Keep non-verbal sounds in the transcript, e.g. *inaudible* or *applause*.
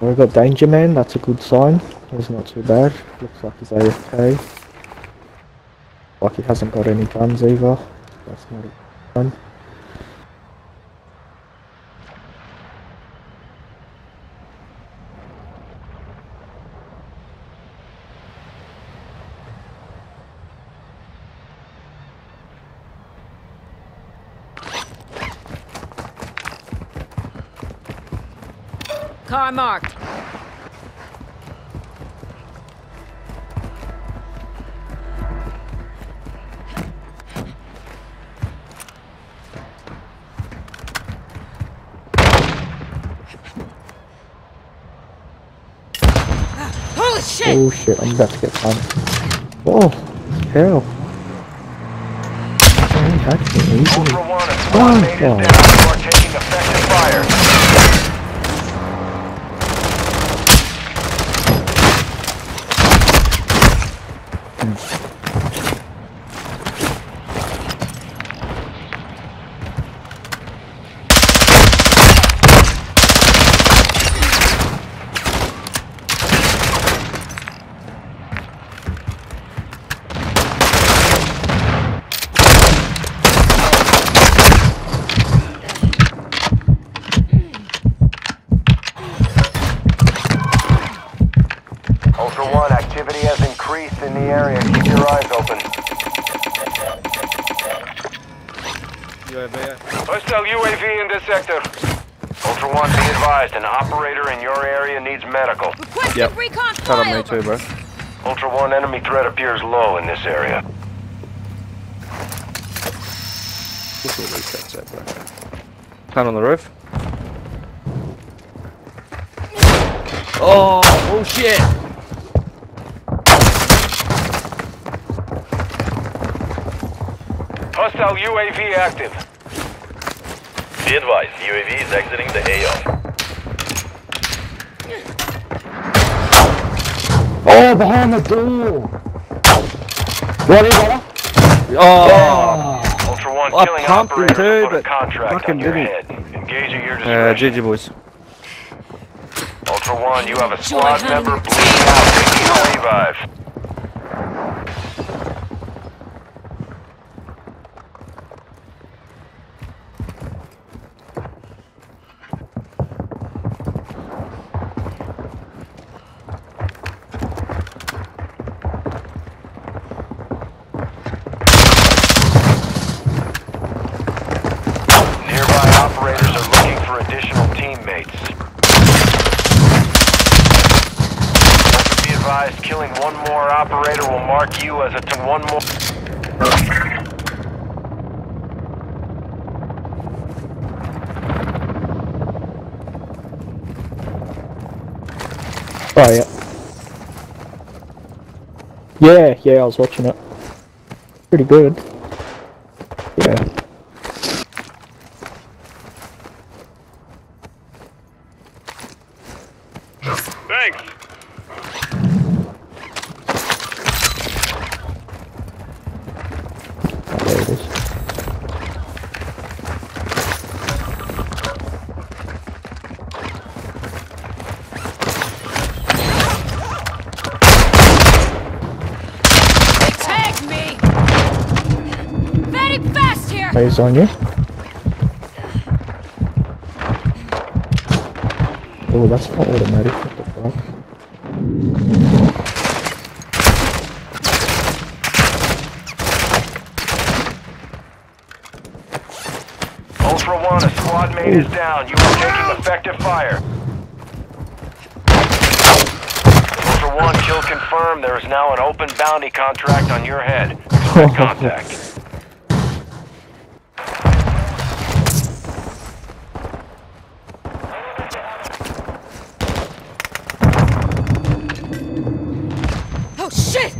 We've got Danger Man, that's a good sign. He's not too bad. Looks like he's AFK. Like he hasn't got any guns either. That's not a gun. Car marked. Holy shit! Oh shit, I'm about to get punched. Oh, hell. Oh, he hacked me easily. Ultra One, a Oh, squad mate is God. down. You are taking effective fire. Amen. 1, activity has increased in the area. Keep your eyes open. Hostile UAV in this sector. Ultra 1, be advised, an operator in your area needs medical. Request yep. recon Cut on me too, bro. Ultra 1, enemy threat appears low in this area. This will reset bro. Turn on the roof. Oh, oh shit! Hostile UAV active. Be advised, UAV is exiting the AO. Oh, behind the door! What is that? Oh! Ultra One, I killing pumped him operators too, will put a but contract fucking on your didn't. head. Engage at your Uh. GG boys. Ultra One, you have a squad member your bleeding out. Taking a revive. Advised, killing one more operator will mark you as a t- one more. Oh, yeah. Yeah, yeah, I was watching it. Pretty good. Yeah. Thanks. On you. Oh, that's not automatic. What the fuck? Ultra One, a squad mate is down. You are taking effective fire. Ultra One, kill confirmed. There is now an open bounty contract on your head. Expect *laughs* contact. Shit!